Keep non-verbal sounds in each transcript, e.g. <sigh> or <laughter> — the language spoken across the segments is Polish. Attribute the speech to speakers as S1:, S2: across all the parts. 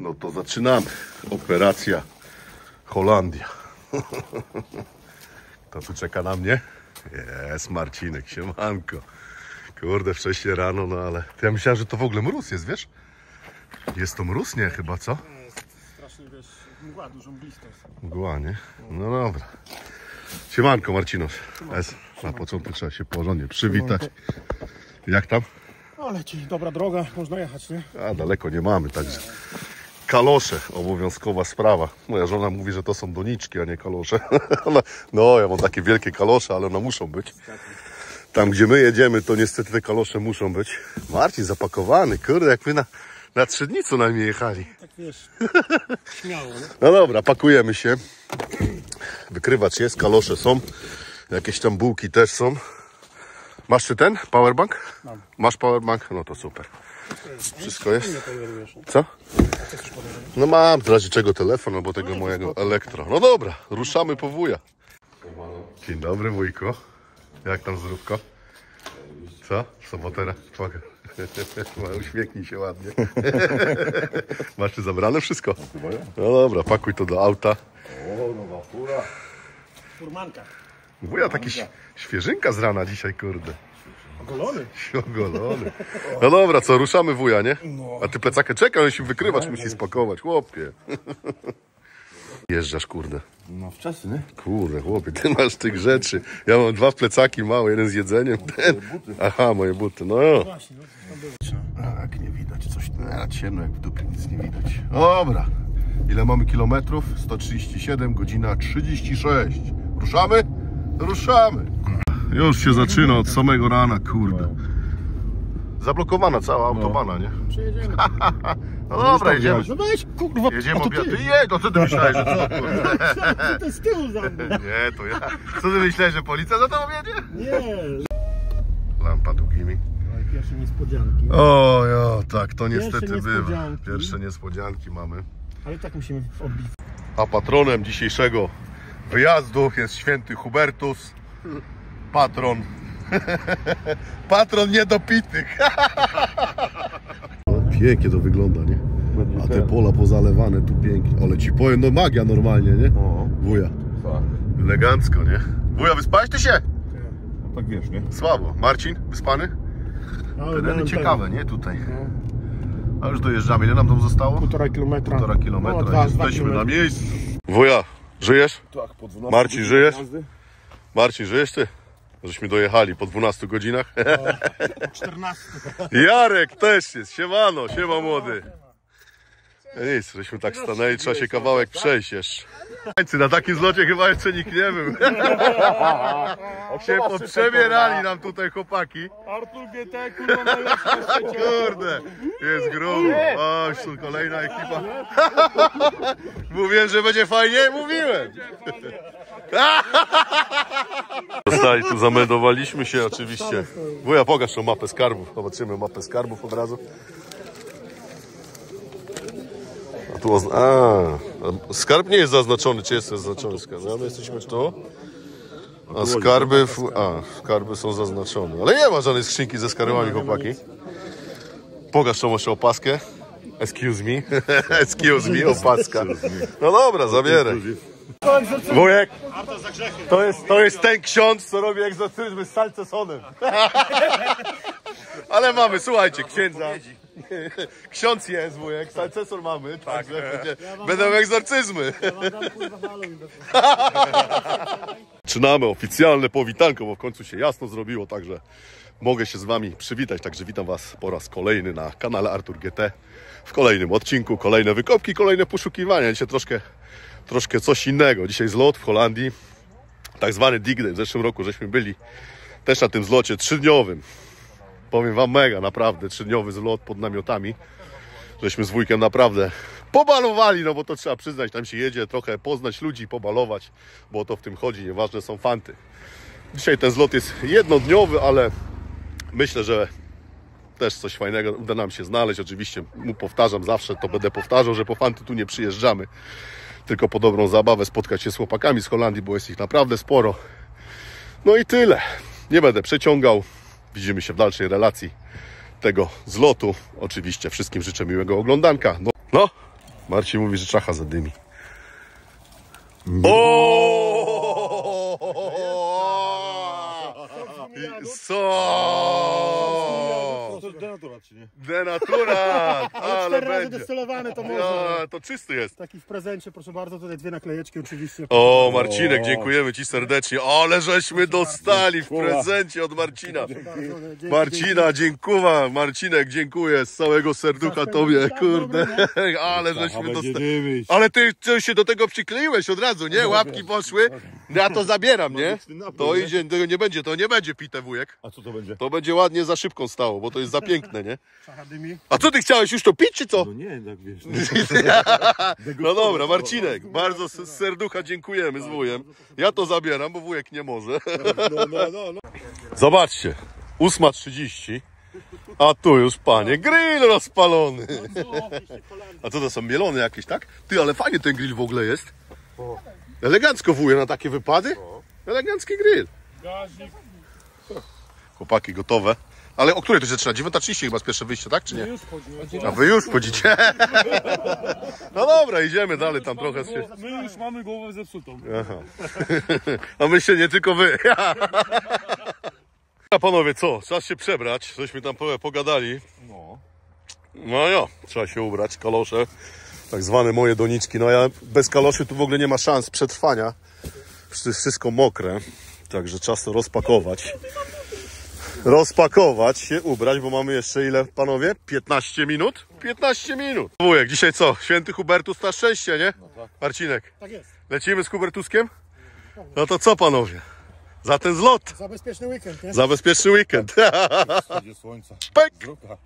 S1: No to zaczynamy. Operacja Holandia. Kto tu czeka na mnie? Jest Marcinek, siemanko. Kurde, wcześniej rano, no ale... Ja myślałem, że to w ogóle mróz jest, wiesz? Jest to mróz? Nie, chyba, co?
S2: Strasznie wiesz, mgła, dużą bliskość.
S1: Mgła, nie? No dobra. Siemanko, Marcinosz. Es, na początku trzeba się porządnie przywitać. Jak tam?
S2: O, leci, dobra droga, można jechać, nie?
S1: A daleko nie mamy, także kalosze, obowiązkowa sprawa. Moja żona mówi, że to są doniczki, a nie kalosze. <laughs> No, ja mam takie wielkie kalosze, ale one muszą być. Tam, gdzie my jedziemy, to niestety te kalosze muszą być. Marcin zapakowany, kurde, jak my na, na trzy dni co najmniej jechali.
S2: Tak wiesz, śmiało, nie?
S1: No dobra, pakujemy się. Wykrywacz jest, kalosze są. Jakieś tam bułki też są. Masz czy ten powerbank?
S2: Mam.
S1: Masz powerbank? No to super. Wszystko jest? Co? No mam, w razie czego telefon albo tego mojego elektro. No dobra, ruszamy po wuja. Dzień dobry wujko. Jak tam zdrówko? Co? Sobotę? Człowiek. <laughs> Uśmiechnij się ładnie. <laughs> Masz czy zabrane wszystko? No dobra, pakuj to do auta.
S2: Furmanka.
S1: Wuja taki świeżynka z rana dzisiaj, kurde.
S2: Ogolony. <laughs>
S1: Ogolony. No dobra, co, ruszamy wuja, nie? A ty plecakę czekaj, on się wykrywać musi spakować, chłopie. <laughs> Jeżdżasz, kurde.
S3: No wczesny.
S1: Kurde, chłopie, ty masz tych rzeczy. Ja mam dwa plecaki małe, jeden z jedzeniem, ten. Aha, moje buty, no.
S2: No, było.
S1: Tak, nie widać coś. Na ciemno jak w dupie, nic nie widać. Dobra. Ile mamy kilometrów? 137, godzina 36. Ruszamy? Ruszamy. Już się zaczyna od samego rana, kurde. Zablokowana cała autobana, nie?
S2: Przejedziemy. <laughs>
S1: No dobra, jedziemy.
S2: No weź, kurwa,
S1: Jedziemy
S2: a to
S1: obiad.
S2: ty.
S1: Jedź, to co ty myślałeś, że co? kurde? <laughs>
S2: To jest z tyłu za mną. <laughs>
S1: Nie, to ja. Co ty myślałeś, że policja za tobą jedzie?
S2: Nie.
S1: Lampa długimi.
S2: Oj, pierwsze niespodzianki.
S1: O, jo, tak, to niestety bywa.
S2: niespodzianki.
S1: Pierwsze niespodzianki mamy.
S2: Ale tak musimy odbić.
S1: A patronem dzisiejszego wyjazdu jest święty Hubertus, patron, <laughs> patron niedopitych. <laughs> Pięknie to wygląda, nie? A te pola pozalewane tu pięknie. Ale ci powiem, no magia normalnie, nie?
S3: O,
S1: Wuja,
S3: tak.
S1: elegancko, nie? Wuja, wyspałeś ty się?
S3: No tak wiesz, nie?
S1: Słabo. Marcin, wyspany?
S2: Ale
S1: Tereny
S2: byłem
S1: ciekawe,
S2: ten,
S1: nie? Tutaj.
S2: no,
S1: A już dojeżdżamy. Ile nam tam zostało?
S2: Półtora kilometra.
S1: Półtora
S2: No,
S1: kilometra.
S2: dwa, dwa
S1: Jesteśmy na
S2: kilometry.
S1: miejscu. Wuja, żyjesz?
S3: Tak, po 12
S1: Marcin, żyjesz? Marcin, żyjesz ty? Żeśmy dojechali po 12 godzinach.
S2: O 14. <laughs>
S1: Jarek też jest, siemano, siema młody. Nic, żeśmy tak stanęli, trzeba się kawałek przejść jeszcze. Na takim zlocie chyba jeszcze nikt nie był. <laughs> się poprzebierali nam tutaj chłopaki.
S2: Artur GT, kurwa. <laughs>
S1: Kurde, jest grubo. O, już tu kolejna ekipa. Mówiłem, że będzie fajnie, mówiłem. Zostali tu, zameldowaliśmy się oczywiście. Wuja, pokaż tą mapę skarbów. Zobaczymy mapę skarbów od razu. A tu ozna- A, skarb nie jest zaznaczony, czy jest zaznaczony skarb? A my jesteśmy tu. A skarby, w... a, skarby są zaznaczone. Ale nie ma żadnej skrzynki ze skarbami, chłopaki. Pokaż tą jeszcze opaskę. Excuse me. <laughs> Excuse me, opaska. No dobra, zabieraj. Wujek, to jest, to jest ten ksiądz, co robi egzorcyzmy z salcesonem. <laughs> Ale mamy, słuchajcie, księdza. <laughs> Ksiądz jest, wujek, salceson mamy, także będzie, będą egzorcyzmy. Zaczynamy <laughs> oficjalne powitanko, bo w końcu się jasno zrobiło, także mogę się z Wami przywitać. Także witam Was po raz kolejny na kanale Artur GT. W kolejnym odcinku, kolejne wykopki, kolejne poszukiwania. Dzisiaj troszkę, troszkę coś innego. Dzisiaj zlot w Holandii, tak zwany dig. W zeszłym roku żeśmy byli też na tym zlocie trzydniowym. Powiem Wam mega, naprawdę, trzydniowy zlot pod namiotami. Żeśmy z wujkiem naprawdę pobalowali, no bo to trzeba przyznać, tam się jedzie trochę poznać ludzi, pobalować, bo o to w tym chodzi, nieważne są fanty. Dzisiaj ten zlot jest jednodniowy, ale myślę, że też coś fajnego uda nam się znaleźć. Oczywiście mu powtarzam zawsze, to będę powtarzał, że po fanty tu nie przyjeżdżamy, tylko po dobrą zabawę spotkać się z chłopakami z Holandii, bo jest ich naprawdę sporo. No i tyle. Nie będę przeciągał. Widzimy się w dalszej relacji tego zlotu. Oczywiście wszystkim życzę miłego oglądanka. No, no Marcin mówi, że czacha zadymi. O! Co?
S3: Czy nie?
S1: Denaturat! <laughs> Ale
S2: Cztery razy
S1: będzie.
S2: destylowany to można.
S1: Ja, to czysty jest.
S2: Taki w prezencie, proszę bardzo, tutaj dwie naklejeczki oczywiście.
S1: O, Marcinek, dziękujemy Ci serdecznie. Ale żeśmy dostali w prezencie od Marcina. Marcina, dziękuję. Marcinek, dziękuję z całego serducha Tobie, kurde. <laughs> Ale żeśmy dostali. Ale Ty coś się do tego przykleiłeś od razu, nie? Łapki poszły. Ja to zabieram, nie? To idzie, tego nie będzie, to nie będzie pite wujek.
S3: A co to będzie?
S1: To będzie ładnie za szybką stało, bo to jest za piękne, nie? A co Ty chciałeś już to pić, czy co?
S3: No nie, tak wiesz. <laughs>
S1: No dobra, Marcinek, bardzo z serducha dziękujemy z wujem. Ja to zabieram, bo wujek nie może.
S3: No, no, no, no.
S1: Zobaczcie, 8.30, a tu już panie, grill rozpalony. A co to są, mielone jakieś, tak? Ty, ale fajnie ten grill w ogóle jest. Elegancko wuje na takie wypady. Elegancki grill.
S2: Gazik.
S1: Chłopaki gotowe. Ale o której to się zaczyna? 9.30 chyba z pierwsze wyjście, tak czy nie?
S2: Już.
S1: A wy już wchodzicie? <laughs> No dobra, idziemy dalej, tam trochę się...
S2: My już mamy głowę zepsutą.
S1: Aha. <laughs> A myślę, nie tylko wy. <laughs> A panowie, co? Czas się przebrać, żeśmy tam po- pogadali.
S3: No.
S1: No jo, trzeba się ubrać, kalosze, tak zwane moje doniczki. No ja bez kaloszy tu w ogóle nie ma szans przetrwania. Wszy- Wszystko mokre, także czas to rozpakować. Rozpakować się, ubrać, bo mamy jeszcze ile, panowie? 15 minut? 15 minut. Wujek, dzisiaj co? Święty Hubertus na szczęście, nie? Marcinek,
S2: Tak jest.
S1: lecimy z Hubertuskiem? No to co, panowie? Za ten zlot,
S2: Za bezpieczny weekend, nie?
S1: za bezpieczny weekend.
S3: Wschodzie słońca.
S1: Pek!
S3: Druga.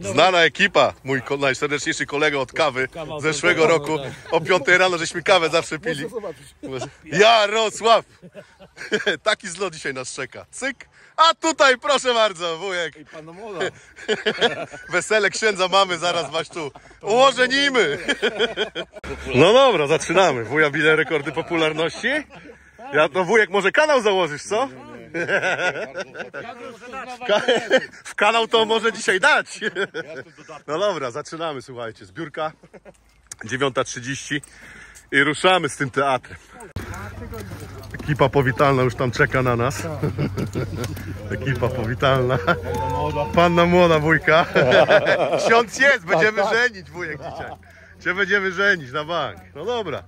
S1: Znana ekipa, mój ko- najserdeczniejszy kolega od kawy z zeszłego roku. O 5 rano żeśmy kawę zawsze pili. Jarosław! <laughs> Taki zlot dzisiaj nas czeka. Cyk! A tutaj proszę bardzo, wujek.
S3: I młoda. <laughs>
S1: Wesele księdza mamy, zaraz was tu ułożenimy. <laughs> No dobra, zaczynamy. Wuja bile rekordy popularności. Ja to wujek może kanał założysz, co? W kanał to może dzisiaj dać. No dobra, zaczynamy, słuchajcie. Zbiórka 9.30 i ruszamy z tym teatrem. Ekipa powitalna już tam czeka na nas. Ekipa powitalna. Panna młoda wujka. Ksiądz jest, będziemy żenić wujek dzisiaj. Cię będziemy żenić na bank. No dobra.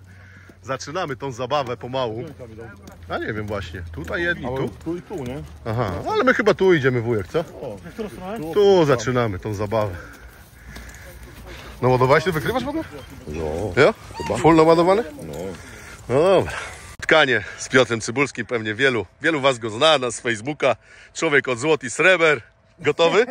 S1: Zaczynamy tą zabawę pomału. A nie wiem właśnie. Tutaj jedni, tu.
S3: Tu i tu, nie?
S1: Aha, no ale my chyba tu idziemy wujek, co? Tu zaczynamy tą zabawę. No ładowałeś ty wykrywasz w ogóle?
S3: No.
S1: Ja? Full naładowany?
S3: No.
S1: No dobra. Spotkanie z Piotrem Cybulskim, pewnie wielu, wielu was go zna, nas z Facebooka. Człowiek od złot i sreber. <laughs> Gotowy?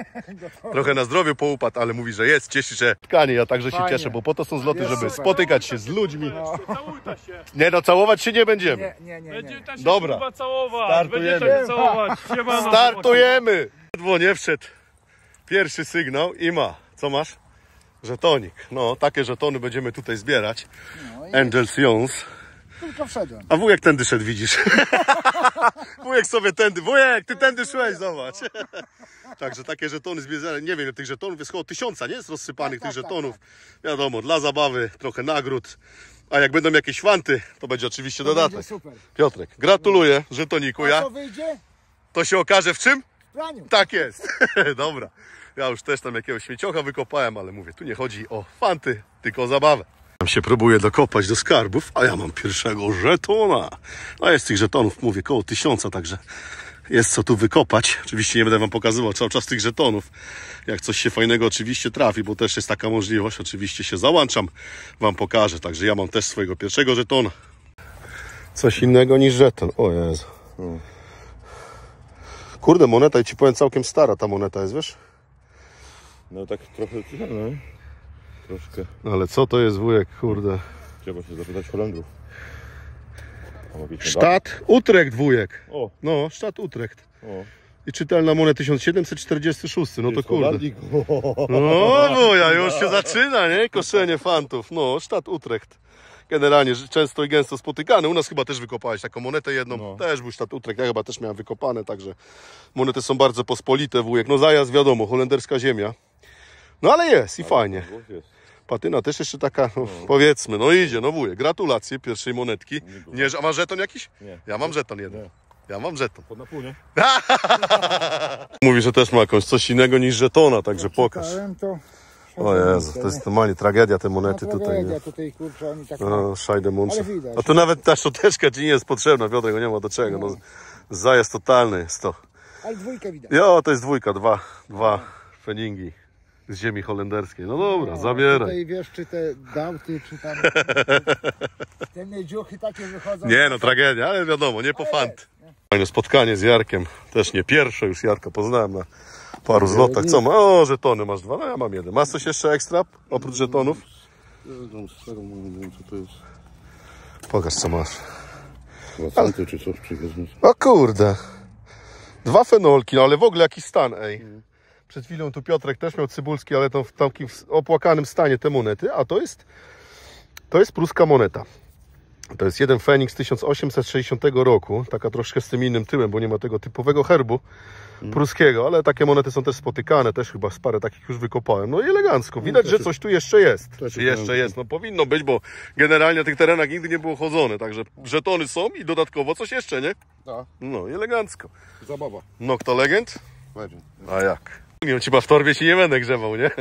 S1: Trochę na zdrowiu poupadł, ale mówi, że jest, cieszy się. Spotkanie, ja także się cieszę, bo po to są zloty, żeby spotykać się z ludźmi.
S4: Całujta się.
S1: Nie no, całować się nie będziemy.
S4: Będzie ta się
S1: Dobra.
S4: kurwa całować.
S1: Startujemy.
S4: Będzie się całować. Siemano,
S1: Startujemy! Ledwo nie wszedł pierwszy sygnał i ma. Co masz? Żetonik. No, takie żetony będziemy tutaj zbierać. Angels Jones.
S2: Tylko wszedłem.
S1: A wujek tędy szedł, widzisz. <laughs> wujek sobie tędy. Wujek, ty tędy szłeś, zobacz. <laughs> Także takie żetony zbierane. Nie wiem, tych żetonów jest około tysiąca, nie? Z rozsypanych tych żetonów. Wiadomo, dla zabawy, trochę nagród. A jak będą jakieś fanty, to będzie oczywiście dodatek.
S5: super.
S1: Piotrek, gratuluję żetoniku. Ja,
S5: Co wyjdzie?
S1: to się okaże w czym?
S5: W praniu.
S1: Tak jest. <laughs> Dobra. Ja już też tam jakiegoś śmieciocha wykopałem, ale mówię, tu nie chodzi o fanty, tylko o zabawę. Tam się próbuję dokopać do skarbów, a ja mam pierwszego żetona. No jest tych żetonów, mówię, koło tysiąca, także jest co tu wykopać. Oczywiście nie będę wam pokazywał cały czas tych żetonów. Jak coś się fajnego oczywiście trafi, bo też jest taka możliwość, oczywiście się załączam, wam pokażę. Także ja mam też swojego pierwszego żetona. Coś innego niż żeton. O Jezu. Kurde, moneta i ci powiem całkiem stara ta moneta jest, wiesz?
S3: No tak trochę, no. Troszkę.
S1: Ale co to jest wujek, kurde?
S3: Trzeba się zapytać Holendrów. Panowie,
S1: Sztat Utrecht wujek.
S3: O,
S1: No, sztat Utrecht.
S3: o.
S1: I czytelna moneta 1746, no to kurde. No wuja, już się zaczyna, nie? Koszenie fantów. No, sztat Utrecht. Generalnie często i gęsto spotykany. U nas chyba też wykopałeś taką monetę jedną.
S3: No.
S1: Też był sztat Utrecht, ja chyba też miałem wykopane, także monety są bardzo pospolite wujek. No zajazd wiadomo, holenderska ziemia. No ale jest i fajnie.
S3: Jest.
S1: Patyna też jeszcze taka, no, <laughs> powiedzmy, no idzie, no wuje. Gratulacje pierwszej monetki. Nie, a masz żeton jakiś?
S3: Nie.
S1: Ja mam żeton jeden.
S3: Nie.
S1: Ja mam żeton.
S3: Pod na pół, nie? <laughs>
S1: Mówi, że też ma jakąś coś innego niż żetona, także pokaż.
S2: Szukałem to.
S1: O Jezu, to jest normalnie tragedia te monety
S2: no,
S1: tutaj.
S2: tragedia
S1: Nie?
S2: tutaj, kurczę, oni tak...
S1: No, szajdę muncze.
S2: Ale widać.
S1: A tu nawet ta szczoteczka ci nie jest potrzebna, Piotrek, nie ma do czego. No, zajazd totalny jest to.
S2: Ale dwójkę widać.
S1: Jo, to jest dwójka, dwa, dwa feningi z ziemi holenderskiej. No dobra, zabieraj.
S2: Tutaj wiesz, czy te dauty, czy tam... <laughs> te miedziuchy takie wychodzą.
S1: Nie no, tragedia, ale wiadomo, nie po fant. Fajne spotkanie z Jarkiem, też nie pierwsze, już Jarka poznałem na paru zlotach. Co ma? O, żetony masz dwa, no ja mam jeden. Masz coś jeszcze ekstra, oprócz żetonów?
S3: Nie wiem co to jest.
S1: Pokaż co masz.
S3: Wasanty czy coś przywiozłem.
S1: O kurde. Dwa fenolki, no ale w ogóle jaki stan, ej. Przed chwilą tu Piotrek też miał cybulski, ale to w takim opłakanym stanie te monety, a to jest to jest pruska moneta. To jest jeden Feniks 1860 roku, taka troszkę z tym innym tyłem, bo nie ma tego typowego herbu pruskiego, ale takie monety są też spotykane, też chyba z parę takich już wykopałem. No i elegancko, widać, że coś tu jeszcze jest. Czy jeszcze jest? No powinno być, bo generalnie na tych terenach nigdy nie było chodzone, także żetony są i dodatkowo coś jeszcze, nie?
S3: Tak.
S1: No i elegancko.
S3: Zabawa.
S1: No kto legend?
S3: Legend.
S1: A jak? Nie, ci w torbie ci nie będę grzewał, nie?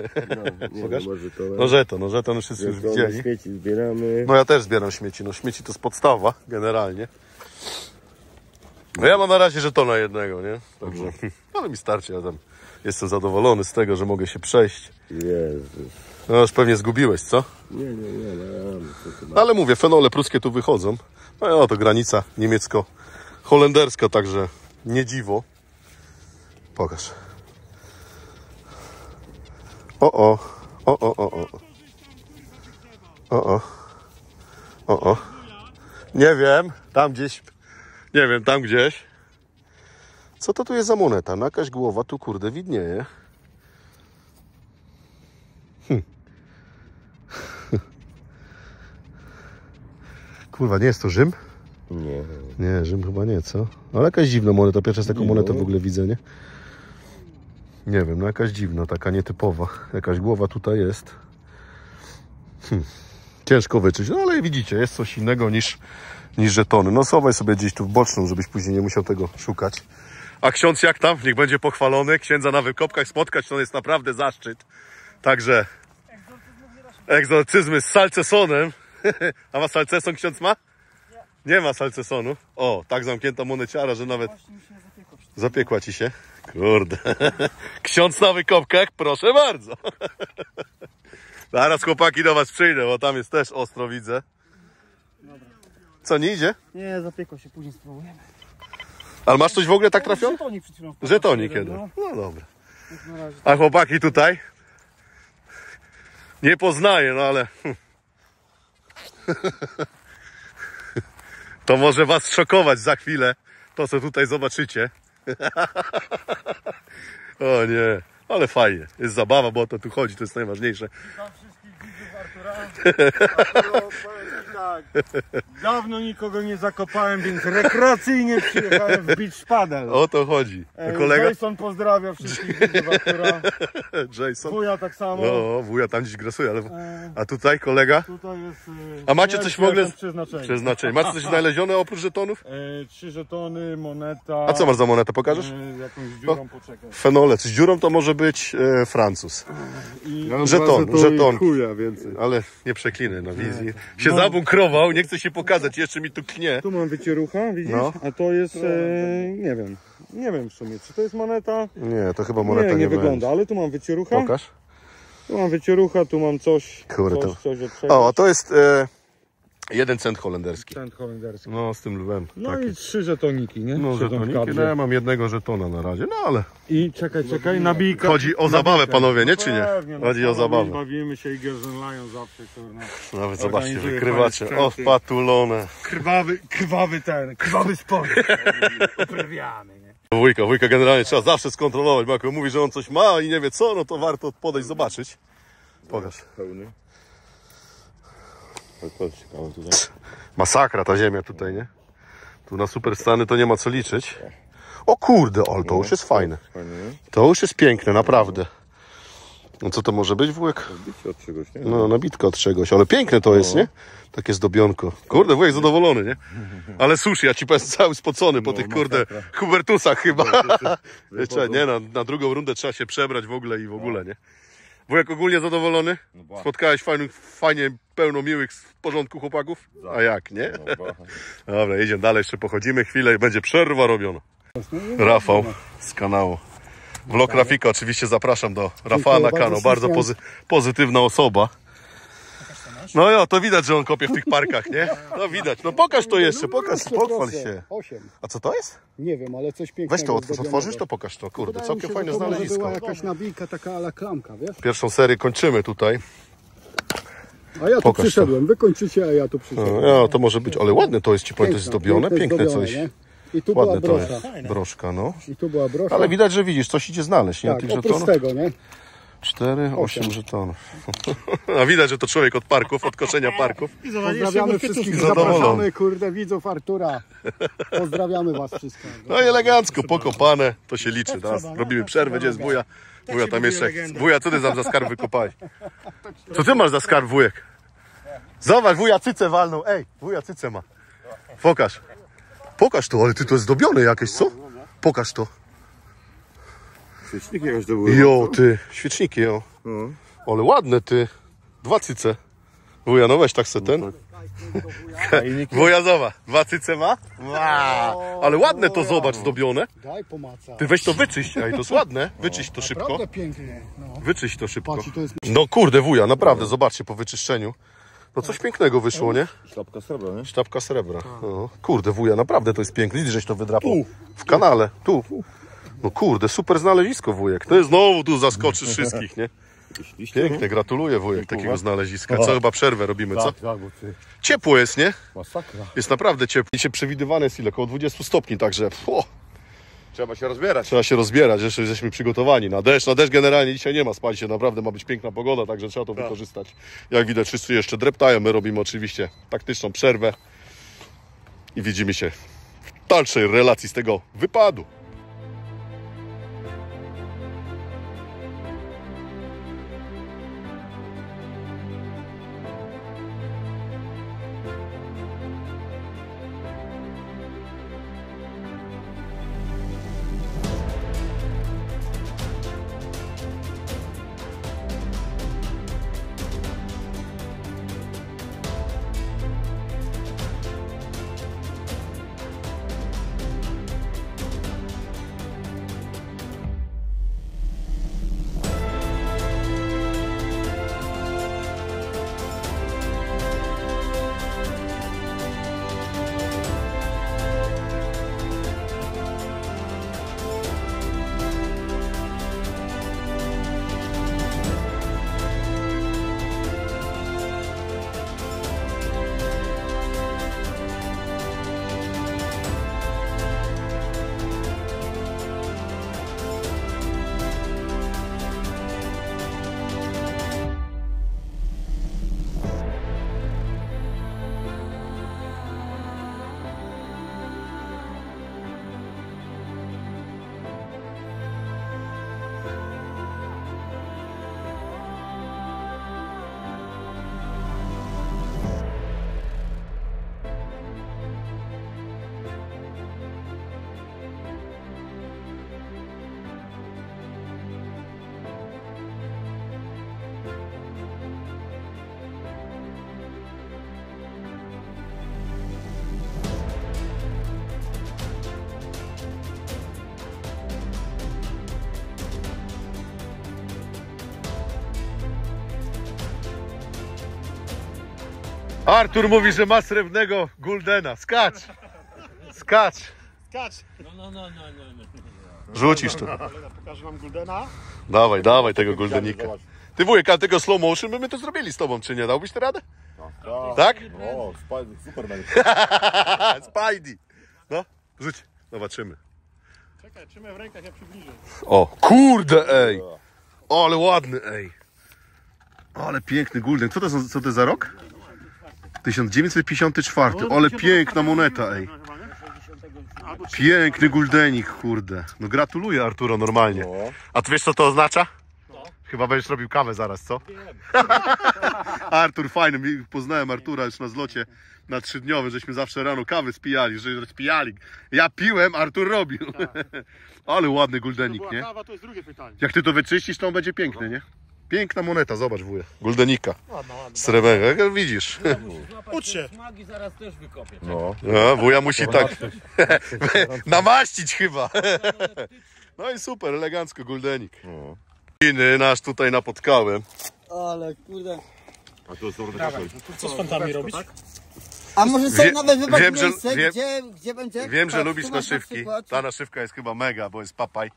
S1: Pokaż?
S3: Może to
S1: No żeton, no już wszyscy już widzieli.
S3: śmieci zbieramy.
S1: No ja też zbieram śmieci, no śmieci to jest podstawa generalnie. No ja mam na razie żetona jednego, nie? Także, <laughs> ale mi starczy, ja tam jestem zadowolony z tego, że mogę się przejść.
S3: Jezus.
S1: No już pewnie zgubiłeś, co?
S3: Nie, nie, nie, no, to chyba.
S1: No ale mówię, fenole pruskie tu wychodzą. No ja, to granica niemiecko-holenderska, także nie dziwo. Pokaż. O, o, o, o, o, o. O, o. O, o. Nie wiem, tam gdzieś, nie wiem, tam gdzieś. Co to tu jest za moneta? No jakaś głowa tu kurde widnieje. Kurwa, nie jest to Rzym?
S3: Nie.
S1: Nie, Rzym chyba nie, co? Ale jakaś dziwna moneta. Pierwsza z taką
S3: no.
S1: w ogóle widzę, nie? Nie wiem, no jakaś dziwna, taka nietypowa. Jakaś głowa tutaj jest. Hm. Ciężko wyczuć, no ale widzicie, jest coś innego niż, niż żetony. No schowaj sobie gdzieś tu w boczną, żebyś później nie musiał tego szukać. A ksiądz jak tam? Niech będzie pochwalony. Księdza na wykopkach spotkać, to jest naprawdę zaszczyt. Także egzorcyzmy z salcesonem. <laughs> A ma salceson ksiądz ma? Nie ma salcesonu. O, tak zamknięta moneciara, że nawet zapiekła ci się. Kurde. <laughs> Ksiądz na wykopkach, proszę bardzo. <laughs> Zaraz chłopaki do was przyjdę, bo tam jest też ostro, widzę. Co, nie idzie?
S2: Nie, zapiekło się, później spróbujemy.
S1: Ale masz coś w ogóle tak trafione?
S2: Żetonik przed chwilą.
S1: Żetonik
S2: jeden, no.
S1: No dobra. A chłopaki tutaj? Nie poznaję, no ale... <laughs> To może was szokować za chwilę, to co tutaj zobaczycie. <laughs> O nie, ale fajnie. Jest zabawa, bo o to tu chodzi, to jest najważniejsze.
S2: Ci tak. Dawno nikogo nie zakopałem, więc rekreacyjnie przyjechałem w beach paddle.
S1: O to chodzi.
S2: E,
S1: Kolega
S2: Jason pozdrawia wszystkich Artura.
S1: Jason.
S2: Wuja tak samo.
S1: O, wuja tam gdzieś grasuje, ale...
S2: E,
S1: A tutaj kolega?
S2: tutaj jest... e,
S1: A macie coś w ogóle-
S2: Przeznaczenie.
S1: Przeznaczenie. Macie coś znalezione oprócz żetonów?
S2: E, trzy żetony, moneta.
S1: A co masz za monetę, pokażesz?
S2: E, jakąś dziurą, poczekaj.
S1: Fenole, czy z dziurą to może być e, Francuz.
S2: I
S1: Żeton, żeton.
S3: Chuja więcej.
S1: Ale nie przeklinaj na wizji. Się zabunkrował, nie chce się pokazać, jeszcze mi tu knie.
S2: Tu mam wycierucha, widzisz?
S1: No.
S2: A to jest, e, nie wiem, nie wiem w sumie, czy to jest moneta?
S1: Nie, to chyba moneta
S2: nie,
S1: nie,
S2: nie wygląda, ale tu mam wycierucha,
S1: Pokaż.
S2: tu mam wycierucha, tu mam coś,
S1: Kurde,
S2: coś,
S1: to-
S2: coś.
S1: O, a to jest e, jeden cent holenderski.
S2: Cent holenderski.
S1: No, z tym lwem.
S2: No
S1: taki.
S2: i trzy żetoniki, nie?
S1: No, żetoniki. No, ja mam jednego żetona na razie, no ale
S2: I czekaj, czekaj, nabijka.
S1: chodzi o zabawę, panowie, nie czy nie?
S2: Pewnie, no,
S1: Chodzi o
S2: panowie,
S1: zabawę.
S2: Bawimy się i Gerzenlają zawsze, kurna.
S1: Nawet zobaczcie, wykrywacie. O, patulone.
S2: Krwawy, krwawy ten, krwawy sport. <laughs> Uprawiany, nie?
S1: Wujka, wujka generalnie trzeba zawsze skontrolować, bo jak on mówi, że on coś ma i nie wie co, no to warto podejść, zobaczyć. Pokaż.
S3: Pełny. Ale to jest ciekawe tutaj.
S1: Masakra ta ziemia tutaj, nie? Tu na super stany to nie ma co liczyć. O kurde, ol, to już jest fajne. To już jest piękne, naprawdę. No co to może być, wujek?
S3: Bicie od czegoś, nie?
S1: No, nabitka od czegoś, ale piękne to jest, nie? Takie zdobionko. Kurde, wujek zadowolony, nie? Ale sushi, ja ci powiem, cały spocony po tych, kurde, Hubertusach chyba. Wiecie, <laughs> nie, na, na drugą rundę trzeba się przebrać w ogóle i w ogóle, nie? Wujek ogólnie zadowolony? Spotkałeś fajnych, fajnie, pełno miłych, w porządku chłopaków? A jak, nie? <laughs> Dobra, idziemy dalej, jeszcze pochodzimy chwilę i będzie przerwa robiona. Rafał z kanału. Vlog Rafika oczywiście zapraszam do Rafała na kanał. Bardzo pozy pozytywna osoba. No jo, to widać, że on kopie w tych <laughs> parkach, nie? No widać. No pokaż to jeszcze, pokaż, pochwal się.
S5: 8.
S1: A co to jest?
S5: Nie wiem, ale coś pięknego.
S1: Weź to otwórz,
S5: zrobionego.
S1: otworzysz to pokaż to, kurde,
S5: Wydaje mi
S1: całkiem
S5: się,
S1: fajne
S5: że to może
S1: znalezisko.
S5: była jakaś nabijka taka ala klamka, wiesz?
S1: Pierwszą serię kończymy tutaj.
S5: A ja tu
S1: Pokaż to.
S5: przyszedłem, wy kończycie, a ja tu przyszedłem.
S1: No, to może być, ale ładne to jest, ci powiem, to jest zdobione, piękne
S5: zdobione,
S1: coś.
S5: nie? I tu
S1: Ładne
S5: była
S1: to
S5: brosza.
S1: jest. Broszka, no.
S5: I tu była brosza.
S1: Ale widać, że widzisz, coś idzie znaleźć, nie?
S5: tak,
S1: Tych
S5: oprócz
S1: żetonów.
S5: tego, nie?
S1: 4, 8 żetonów. <laughs> A widać, że to człowiek od parków, od koszenia parków.
S5: Pozdrawiamy wszystkich,
S1: Zadowolony.
S5: zapraszamy, kurde, widzów Artura. Pozdrawiamy was wszystkich.
S1: No i elegancko, pokopane, to się liczy. Teraz robimy przerwę, gdzie jest wuja. Wuja tam jeszcze. Wuja, co ty tam za skarb wykopałeś? Co ty masz za skarb, wujek? Zobacz, wuja cycę walnął. Ej, wuja cycę ma. Pokaż. Pokaż to, ale ty to jest zdobione jakieś, co? Pokaż to.
S3: Świeczniki jakoś to były.
S1: Jo, ty, świeczniki, jo. Ale ładne, ty. Dwa cyce. Wuja, no weź tak se ten. Wuja, zobacz, dwa cyce ma? Wow. Ale ładne to, zobacz, zdobione.
S5: Daj pomaca.
S1: Ty weź to wyczyść, ej, to jest ładne. Wyczyść to szybko.
S5: Naprawdę pięknie. No.
S1: Wyczyść to szybko.
S5: Patrz, i to jest
S1: No kurde, wuja, naprawdę, zobaczcie po wyczyszczeniu. No coś pięknego wyszło, nie?
S3: Sztabka srebra, nie?
S1: Sztabka srebra. No, kurde, wuja, naprawdę to jest piękne. Widzisz, żeś to wydrapał? W kanale, tu. No kurde, super znalezisko, wujek. To jest znowu tu zaskoczysz wszystkich, nie?
S3: Liście,
S1: Pięknie, gratuluję, wujek, takiego znaleziska. Co, chyba przerwę robimy, co?
S3: Tak, tak.
S1: Ciepło jest, nie?
S3: Masakra.
S1: Jest naprawdę ciepło. Dzisiaj przewidywane jest ile? Około 20 stopni, także o,
S3: Trzeba się rozbierać.
S1: trzeba się rozbierać, jeszcze jesteśmy przygotowani na deszcz. Na deszcz generalnie dzisiaj nie ma, spać się, naprawdę ma być piękna pogoda, także trzeba to wykorzystać. Jak widać, wszyscy jeszcze dreptają, my robimy oczywiście taktyczną przerwę i widzimy się w dalszej relacji z tego wypadu. Artur mówi, że ma srebrnego Guldena. Skacz! Skacz!
S4: No, no, no, no, no, no.
S1: Rzucisz to.
S2: Pokażę wam Guldena.
S1: Dawaj, dawaj tego Guldenika. Ty wujek, a tego slow motion my, my to zrobili z tobą, czy nie? Dałbyś to radę? Tak?
S3: O, Spider, Superman. <laughs>
S1: Spidey. No, rzuć. Zobaczymy.
S2: Czekaj, trzymaj w rękach, ja przybliżę.
S1: O, kurde, ej. O, ale ładny, ej. Ale piękny Gulden. Co to, są- co to za rok? 1954. Ale piękna moneta, ej. Piękny Guldenik, kurde. No gratuluję Arturo normalnie. A ty wiesz co to oznacza? Chyba będziesz robił kawę zaraz, co? <laughs> Artur fajny, poznałem Artura już na zlocie na trzydniowy, żeśmy zawsze rano kawy spijali, że spijali. Ja piłem, Artur robił. <laughs> Ale ładny guldenik, nie?
S4: kawa to jest drugie pytanie.
S1: Jak ty to wyczyścisz, to on będzie piękny, nie? Piękna moneta, zobacz wuja. Guldenika.
S4: Ładno, ładno.
S1: Srebrnego, jak widzisz.
S4: Ucz się.
S6: Smagi zaraz też wykopię.
S3: No.
S1: No, wuja musi tak <laughs> namaścić chyba. <laughs> No i super, elegancko guldenik.
S3: no.
S1: Inny nasz tutaj napotkałem.
S5: Ale kurde.
S3: A to jest.
S4: Co z fantami robić?
S5: A może sobie
S1: Wie-
S5: nawet wybrać
S1: wiem, że-
S5: miejsce,
S1: wiem-
S5: gdzie, gdzie będzie?
S1: Wiem, że
S5: Tak,
S1: lubisz
S5: na
S1: naszywki.
S5: przykład-
S1: Ta naszywka jest chyba mega, bo jest papaj.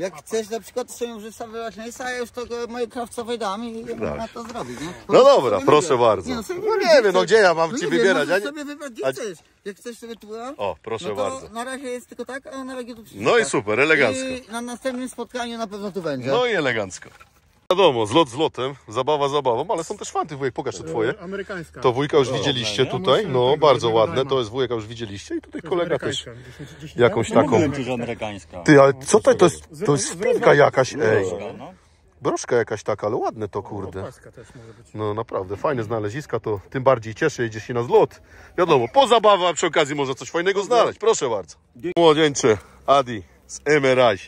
S5: Jak chcesz na przykład sobie wystawiać miejsca, a ja już tego mojej krawcowej dam i można to zrobić. Nie?
S1: No dobra, proszę bardzo.
S5: Nie, no,
S1: No nie wiem, no gdzie ja mam
S5: No
S1: ci
S5: wiem,
S1: wybierać?
S5: możesz
S1: a nie-
S5: sobie wybrać gdzie
S1: a-
S5: chcesz. Jak chcesz sobie tu?
S1: O, proszę
S5: no to
S1: bardzo.
S5: na razie jest tylko tak, a na razie tu
S1: No i super, elegancko.
S5: I na następnym spotkaniu na pewno tu będzie.
S1: No i elegancko. Wiadomo, zlot z lotem, zabawa zabawą, ale są też fanty, wujek, pokaż te twoje.
S4: Amerykańska.
S1: To wujka już widzieliście tutaj, no bardzo ładne, to jest wujeka już widzieliście i tutaj kolega też jakąś taką.
S6: Że amerykańska.
S1: Ty, ale co to, to jest? To jest spinka jakaś, ej.
S6: No.
S1: Broszka jakaś taka, ale ładne to kurde. No naprawdę, fajne znaleziska, to tym bardziej cieszy, jedzie się na zlot. Wiadomo, po zabawa, a przy okazji można coś fajnego znaleźć. Proszę bardzo. Młodzieńcze, Adi z MRI.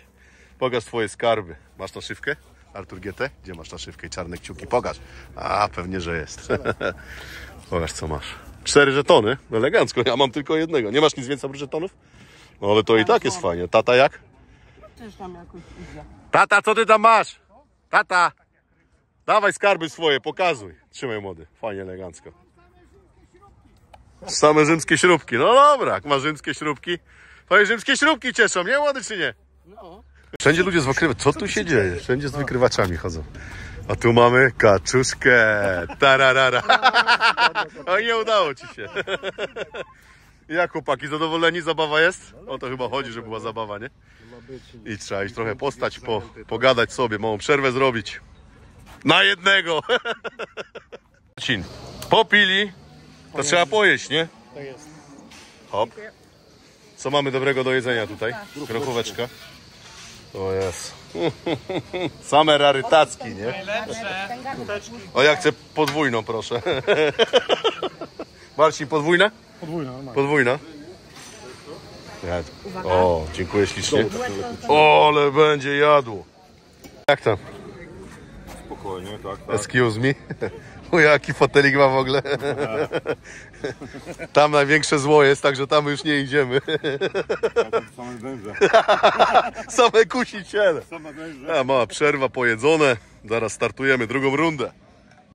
S1: Pokaż twoje skarby. Masz naszywkę? Artur GT? Gdzie masz naszywkę i czarne kciuki? Pokaż. A, pewnie, że jest. <laughs> Pokaż, co masz. Cztery żetony? Elegancko, ja mam tylko jednego. Nie masz nic więcej oprócz żetonów? No ale to i tak jest fajnie. Tata jak? Tata, co ty tam masz? Tata! Dawaj skarby swoje, pokazuj. Trzymaj młody, fajnie, elegancko. Same rzymskie śrubki. No dobra, jak ma rzymskie śrubki. Twoje rzymskie śrubki cieszą, nie młody czy nie? Wszędzie ludzie z wykrywaczami. Co tu się dzieje? Wszędzie z wykrywaczami chodzą. A tu mamy kaczuszkę. Tararara. O, nie udało ci się. Jak chłopaki, zadowoleni? Zabawa jest? O to chyba chodzi, że była zabawa, nie? I trzeba iść trochę postać, po, pogadać sobie, małą przerwę zrobić. Na jednego! Cin. Popili, to trzeba pojeść, nie?
S4: Tak jest.
S1: Hop. Co mamy dobrego do jedzenia tutaj? Grochóweczka. O jest. Same rarytacki, nie? O ja chcę podwójną, proszę. Marcin, podwójna?
S4: Podwójna, normalnie.
S1: Podwójna. Ja- O, dziękuję ślicznie. O, ale będzie jadło. Jak tam?
S3: Spokojnie, tak, tak.
S1: Excuse me. O, <laughs> jaki fotelik ma w ogóle. Tam największe zło jest, także tam już nie idziemy. <laughs>
S3: Same węże.
S1: Same kusiciele.
S3: Same węże.
S1: A, mała przerwa, pojedzone. Zaraz startujemy drugą rundę.